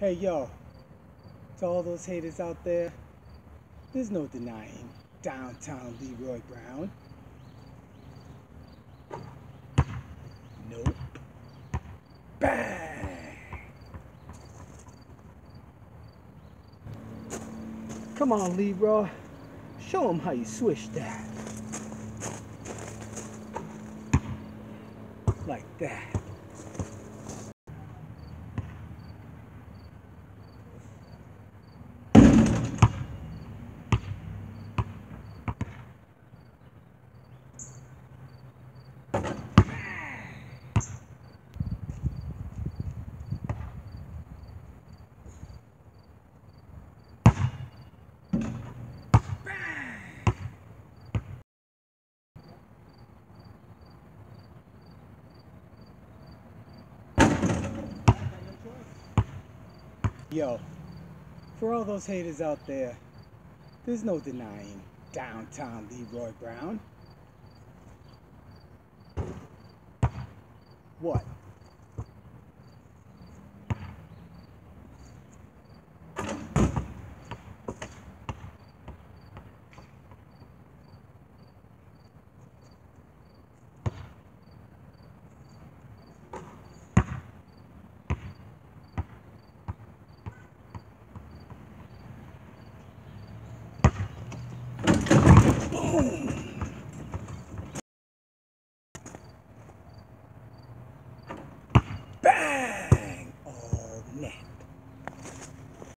Hey, yo, to all those haters out there, there's no denying downtown Leroy Brown. Nope. Bang! Come on, Leroy. Show them how you swish that. Like that. Yo, for all those haters out there, there's no denying downtown Leroy Brown. What? Bang!